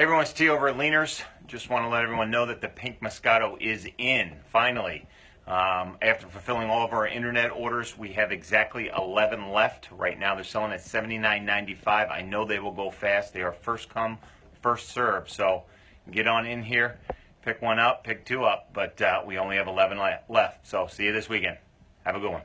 Hey everyone, it's T over at Leeners. Just want to let everyone know that the pink Moscato is in, finally. Um, after fulfilling all of our internet orders, we have exactly 11 left. Right now they're selling at $79.95. I know they will go fast. They are first come, first serve. So get on in here, pick one up, pick two up, but uh, we only have 11 left. So see you this weekend. Have a good one.